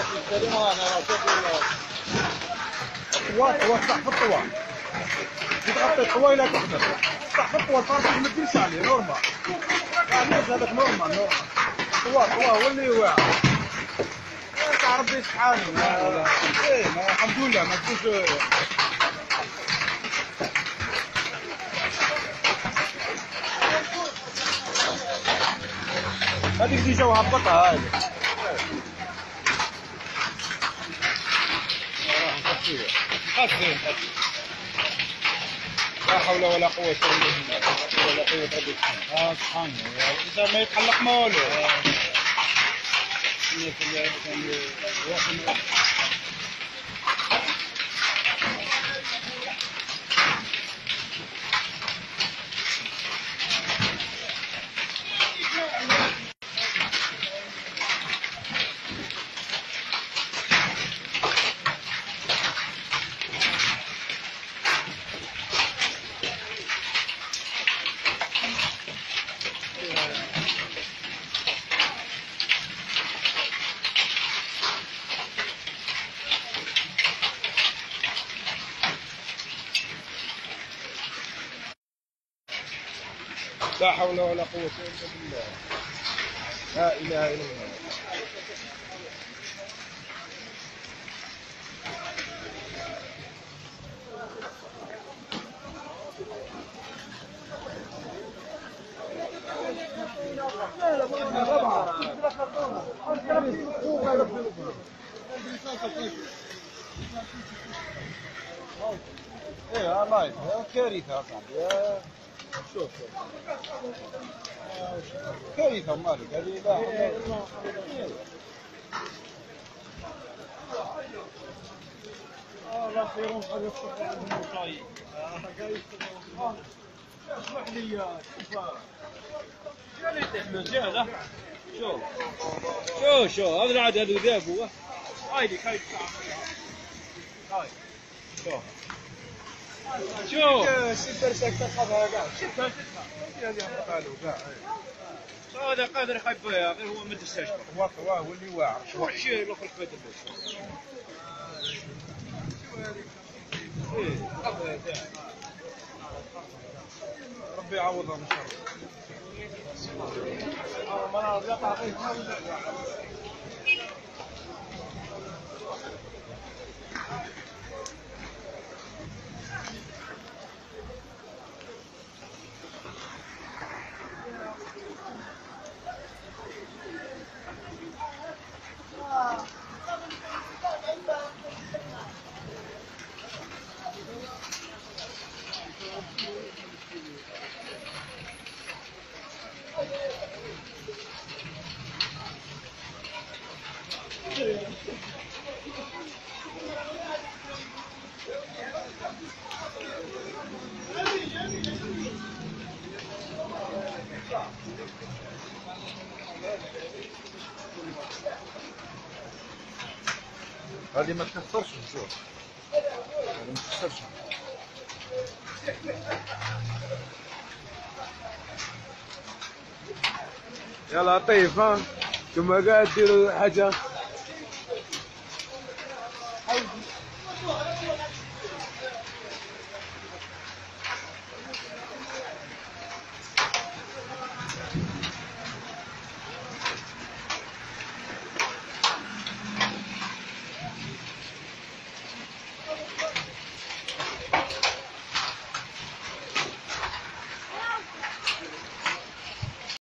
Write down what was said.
الطوا الطوا صح في الطوا كي تغطي الطوا إلى صح في الطوا الفرق ما تديرش عليه نورمال يعني هذاك نورمال نورمال الطوا الطوا هو اللي واعر تاع ربي سبحانه إيه الحمد لله ما تكونش هذيك ديجا وهبطها هذه. لا حول ولا قوة إلا بالله لا حول ولا قوة إلا بالله. سبحان الله إذا ما يتحلق ما لا حول ولا قوة إلا بالله. لا إله إلا الله. إيه الله كارثة صاحبي. شوف كارثة مالك هذه لا طيب اسمح لي شوف يعني شوف شوف شوف هذا العاد هذا هو هاي لك هاي هاي شوف شوف سيبر ساكتة خذها كاع شفتها شفتها هذه هبطها له كاع هذا قادر يحبها غير هو ما تستشفى هو هو هو اللي واعر شوف شيء الآخر قادر بس إيه قضى ربي يعوضها من شر هذه ما تكسرش نشوف. هذه ما تكسرش. يا لطيف ها؟ كما قاعد دير حاجة